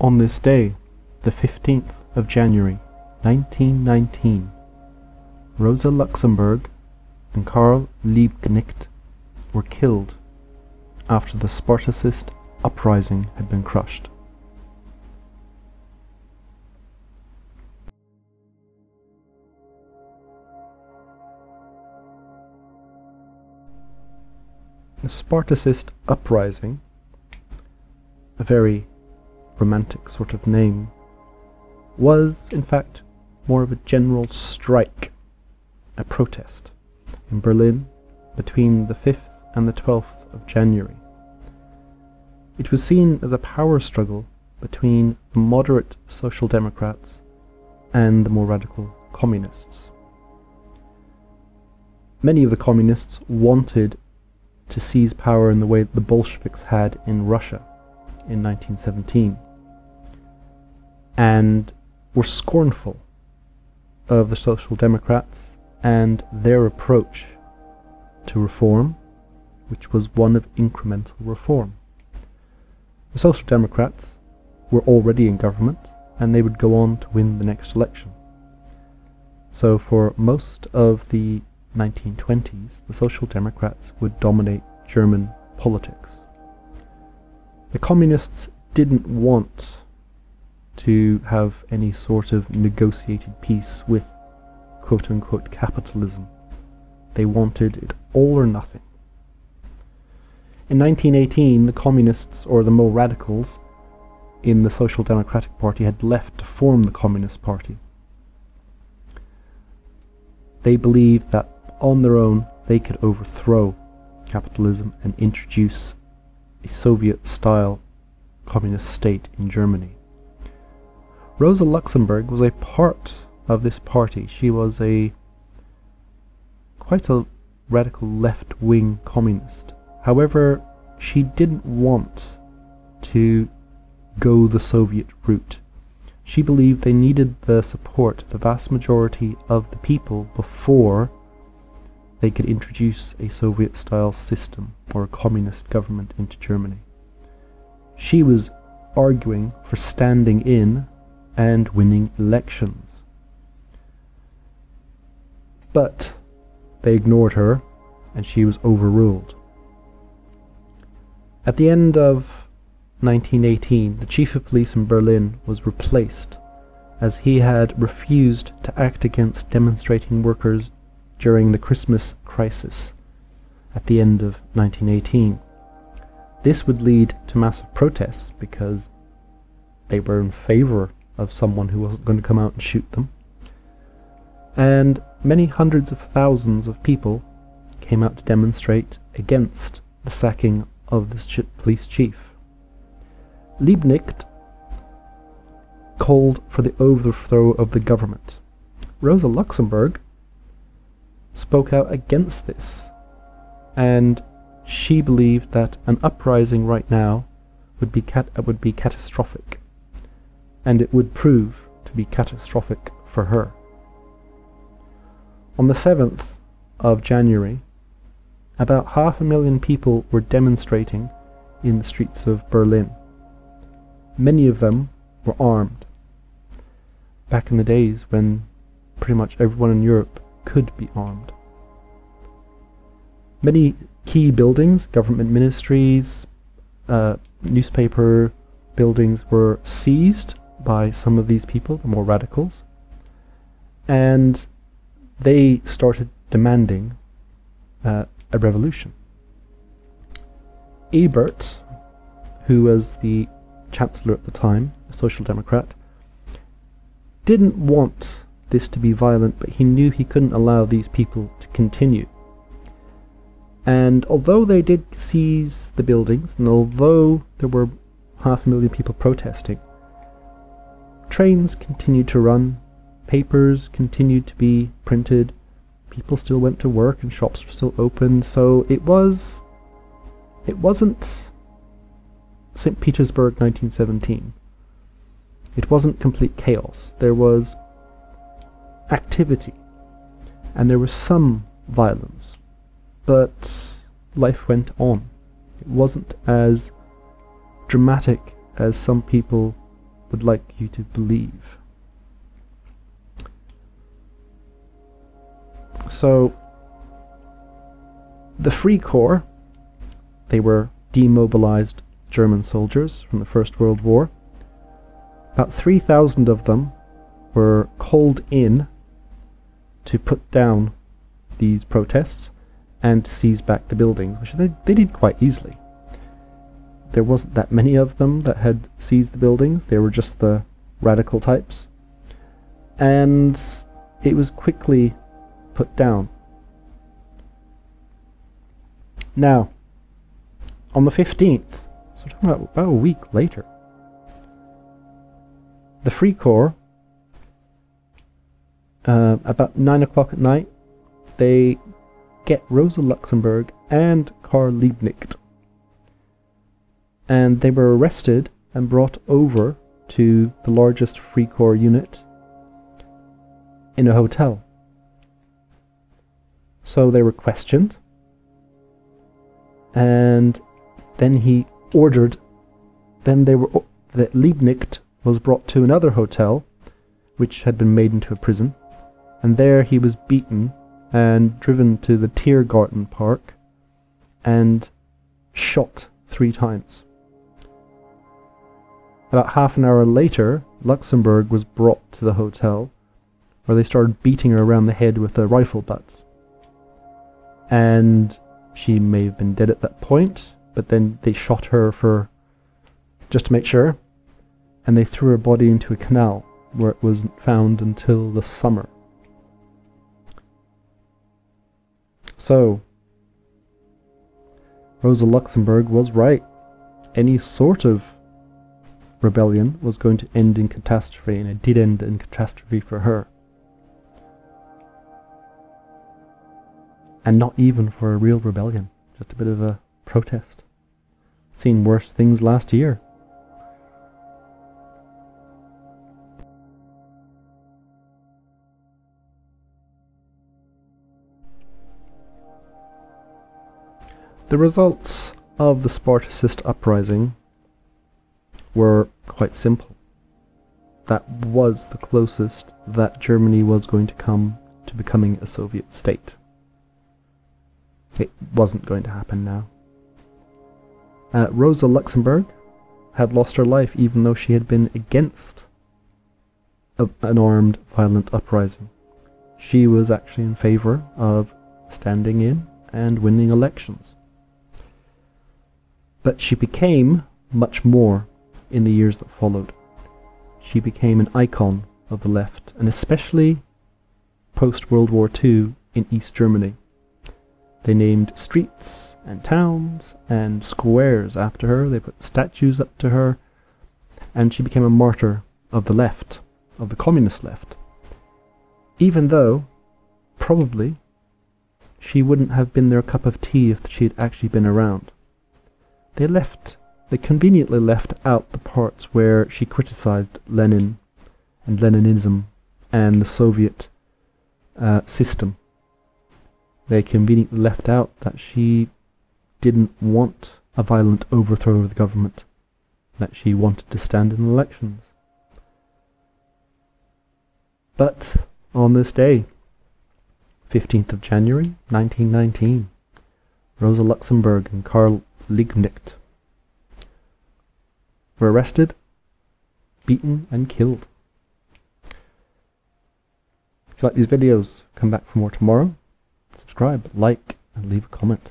On this day, the 15th of January, 1919, Rosa Luxemburg and Karl Liebknecht were killed after the Spartacist uprising had been crushed. The Spartacist uprising, a very romantic sort of name, was in fact more of a general strike, a protest, in Berlin between the 5th and the 12th of January. It was seen as a power struggle between the moderate Social Democrats and the more radical Communists. Many of the Communists wanted to seize power in the way that the Bolsheviks had in Russia in 1917 and were scornful of the Social Democrats and their approach to reform, which was one of incremental reform. The Social Democrats were already in government and they would go on to win the next election. So for most of the 1920s, the Social Democrats would dominate German politics. The Communists didn't want to have any sort of negotiated peace with quote unquote capitalism. They wanted it all or nothing. In 1918, the Communists, or the more radicals, in the Social Democratic Party had left to form the Communist Party. They believed that on their own they could overthrow capitalism and introduce a Soviet style communist state in Germany. Rosa Luxemburg was a part of this party. She was a quite a radical left wing communist. However, she didn't want to go the Soviet route. She believed they needed the support of the vast majority of the people before they could introduce a Soviet style system or a communist government into Germany. She was arguing for standing in and winning elections. But they ignored her and she was overruled. At the end of 1918, the chief of police in Berlin was replaced as he had refused to act against demonstrating workers during the Christmas crisis at the end of 1918. This would lead to massive protests because they were in favour of someone who wasn't going to come out and shoot them. And many hundreds of thousands of people came out to demonstrate against the sacking of this ch police chief. Liebknecht called for the overthrow of the government. Rosa Luxemburg spoke out against this, and she believed that an uprising right now would be cat would be catastrophic, and it would prove to be catastrophic for her. On the 7th of January, about half a million people were demonstrating in the streets of Berlin. Many of them were armed. Back in the days when pretty much everyone in Europe could be armed. Many key buildings, government ministries, uh, newspaper buildings were seized by some of these people, the more radicals, and they started demanding uh, a revolution. Ebert, who was the chancellor at the time, a social democrat, didn't want this to be violent, but he knew he couldn't allow these people to continue. And although they did seize the buildings, and although there were half a million people protesting, trains continued to run, papers continued to be printed, people still went to work and shops were still open, so it was it wasn't St. Petersburg 1917. It wasn't complete chaos. There was activity and there was some violence, but life went on. It wasn't as dramatic as some people would like you to believe. So, the Free Corps, they were demobilized German soldiers from the First World War. About 3,000 of them were called in to put down these protests and seize back the buildings, which they, they did quite easily. There wasn't that many of them that had seized the buildings, they were just the radical types. And it was quickly put down. Now, on the 15th, so talking about, about a week later, the Free Corps, uh, about 9 o'clock at night, they get Rosa Luxemburg and Karl Liebknecht. And they were arrested and brought over to the largest Free Corps unit in a hotel. So they were questioned, and then he ordered. Then they were that Liebknecht was brought to another hotel, which had been made into a prison, and there he was beaten and driven to the Tiergarten Park and shot three times. About half an hour later, Luxemburg was brought to the hotel, where they started beating her around the head with their rifle butts. And she may have been dead at that point, but then they shot her for just to make sure, and they threw her body into a canal where it wasn't found until the summer. So, Rosa Luxemburg was right. Any sort of rebellion was going to end in catastrophe, and it did end in catastrophe for her. And not even for a real rebellion, just a bit of a protest. Seen worse things last year. The results of the Spartacist uprising were quite simple. That was the closest that Germany was going to come to becoming a Soviet state. It wasn't going to happen now. Uh, Rosa Luxemburg had lost her life even though she had been against a, an armed, violent uprising. She was actually in favor of standing in and winning elections. But she became much more in the years that followed. She became an icon of the left, and especially post World War II in East Germany. They named streets and towns and squares after her, they put statues up to her, and she became a martyr of the left, of the communist left. Even though, probably, she wouldn't have been their cup of tea if she had actually been around. They left, they conveniently left out the parts where she criticized Lenin and Leninism and the Soviet uh, system. They conveniently left out that she didn't want a violent overthrow of the government, that she wanted to stand in elections. But on this day, 15th of January 1919, Rosa Luxemburg and Karl Liebknecht were arrested, beaten, and killed. If you like these videos, come back for more tomorrow. Subscribe, like, and leave a comment.